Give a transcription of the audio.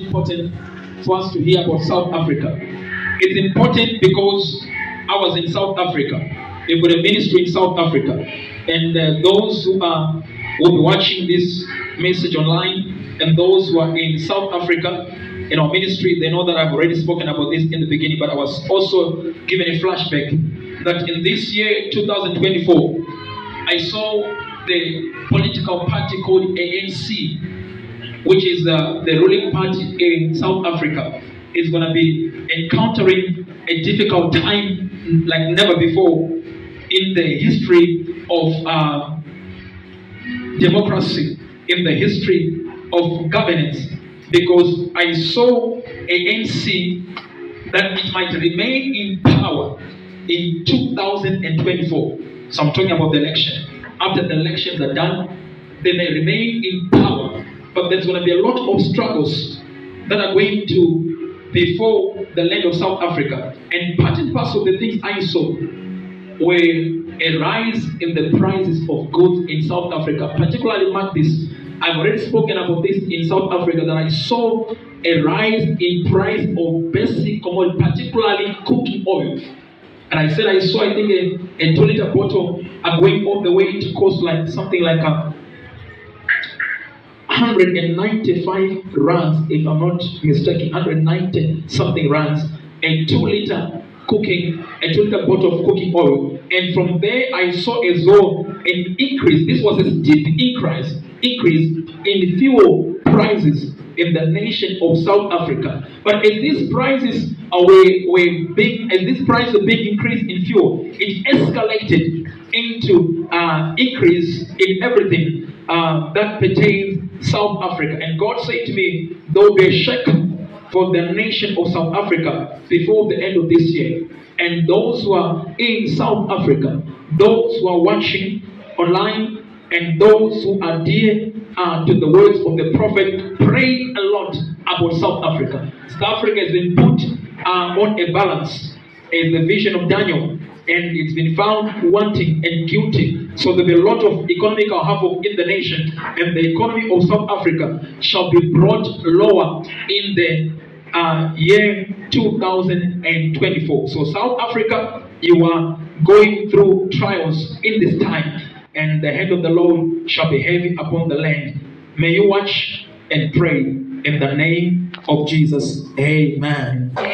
important for us to hear about South Africa. It's important because I was in South Africa. Got a ministry in South Africa. And uh, those who are will be watching this message online and those who are in South Africa in our ministry, they know that I've already spoken about this in the beginning, but I was also given a flashback that in this year, 2024, I saw the political party called ANC, which is uh, the ruling party in South Africa, is going to be encountering a difficult time like never before in the history of uh, democracy, in the history of governance, because I saw ANC that it might remain in power in 2024. So I'm talking about the election. After the elections are done, they may remain in power, but there's going to be a lot of struggles that are going to befall the land of South Africa. And part and parcel of the things I saw were a rise in the prices of goods in South Africa. Particularly, mark this. I've already spoken about this in South Africa that I saw a rise in price of basic commodity, particularly cooking oil. And I said I saw, I think, a, a two liter bottle are going all the way to cost like something like a 195 rands, if I'm not mistaken, 190 something rands, a two liter cooking, a two liter bottle of cooking oil. And from there, I saw as well an increase. This was a steep increase, increase in fuel prices in the nation of South Africa. But as these prices were, were big, as this price of big increase in fuel, it escalated into uh, increase in everything uh, that pertains South Africa. And God said to me, there will be a shake for the nation of South Africa before the end of this year. And those who are in South Africa, those who are watching online, and those who are dear uh, to the words of the prophet, pray a lot about South Africa. South Africa has been put uh, on a balance as the vision of Daniel, and it's been found wanting and guilty. So there'll be a lot of economical havoc in the nation, and the economy of South Africa shall be brought lower in the uh, year 2024. So South Africa, you are going through trials in this time, and the hand of the Lord shall be heavy upon the land. May you watch and pray in the name of Jesus. Amen. Amen.